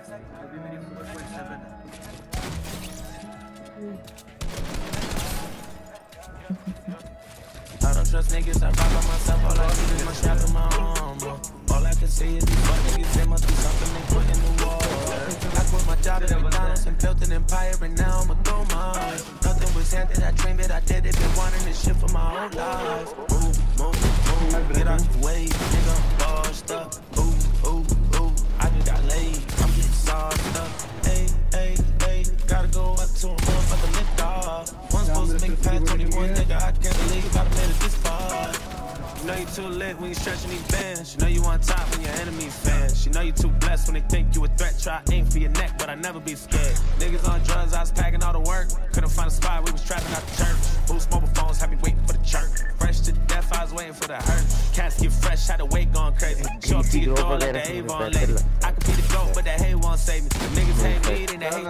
अभी मेरी 4.7 है I don't trust niggas, I ride by myself, all I need is my strap in my arm, bro. All I can see is these fuck niggas, they must be something they put in the water. I quit my job at McDonald's and built an empire, and now I'ma go mine. Nothing was handed, I dreamed it, I did it, been wanting this shit for my whole life. Move, move, move, get out the way, nigga, I'm bossed up. Ooh, know you too lit when you stretching these bands. You know you on top when your enemies fans. She know you too blessed when they think you a threat. Try aim for your neck, but I never be scared. Niggas on drugs, I was packing all the work. Couldn't find a spot, we was trapping out the church. Boost mobile phones, had me waiting for the church. Fresh to death, I was waiting for the hurt. Cats get fresh, had the weight going crazy. Show up to your door like the Avon lady. I could be the goat, but that hate won't save me.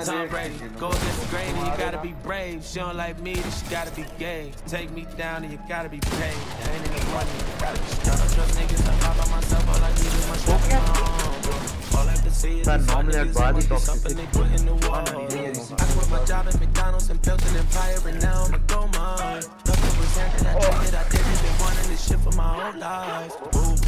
Tom Brady. Go against the grain, and you gotta be brave. She don't like me, then she gotta be gay. Take me down, and you gotta be paid. I ain't even money, you gotta be strong. I don't trust niggas, I pop by myself, all I need is my strap in my arm. All I can see is Sir, these fuck normally niggas, I'd buy they the must be something they put in the water. I quit my job at McDonald's and built an empire, and now I'ma go mine. Nothing was handed, I did it, I did it, been wanting this shit for my whole life. Move,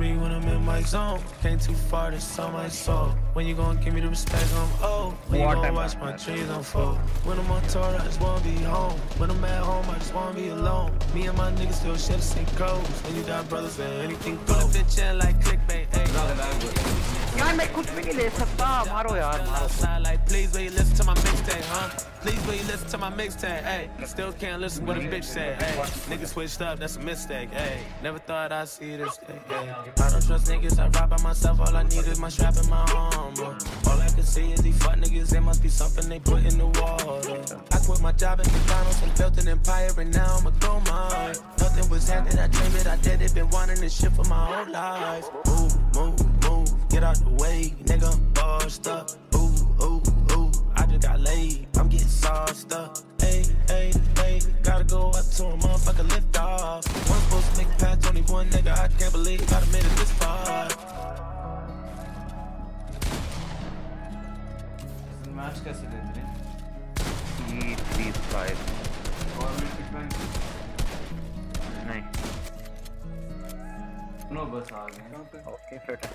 me when I'm in my zone. Came too far, that's on my soul. When you gonna give me the respect I'm owed? When you What gonna am watch I? my trees unfold? When I'm on tour, I just wanna be home. When I'm at home, I just wanna be alone. Me and my niggas still share the same clothes. When you got brothers, then anything goes. Put a bitch in like clickbait, ayy. यार मैं कुछ भी नहीं ले सकता मारो यार मारो Outside like, please, will you listen to my mixtape, huh? Please, will you listen to my mixtape, hey? Still can't listen what a bitch said, hey. Niggas switched up, that's a mistake, hey. Never thought I'd see this day, hey. I don't trust niggas, I ride by myself, all I need is my strap in my arm, bro. All I can see is these fuck niggas, there must be something they put in the water. I quit my job at McDonald's and built an empire, and now I'ma go mine. Nothing was handed, I dreamed it, I did it, been wanting this shit for my whole life. Move, move, move, get out the way, nigga, I'm bossed up. Ooh, ooh, ooh, I just got laid, I'm getting sauced up. Hey, hey, hey, gotta go up to a motherfucker lift off. One supposed to make it past 21, nigga, I can't believe I done made it this far. Match कैसे दे रहे हैं ई three five government कितना नहीं no बस आ गए okay fit है